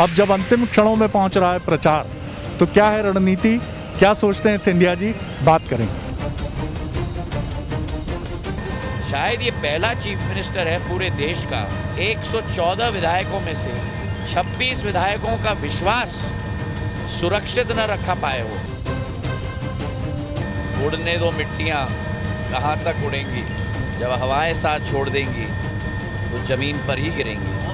अब जब अंतिम क्षणों में पहुँच रहा है प्रचार तो क्या है रणनीति? क्या सोचते हैं सिंधिया जी? बात करें। शायद ये पहला चीफ मिनिस्टर है पूरे देश का। 114 विधायकों में से 26 विधायकों का विश्वास सुरक्षित न रखा पाए हो। उड़ने दो मिट्टियाँ, कहाँ तक उड़ेंगी? जब हवाएँ साथ छोड़ देंगी तो ज़मीन पर ही गिरेंगी।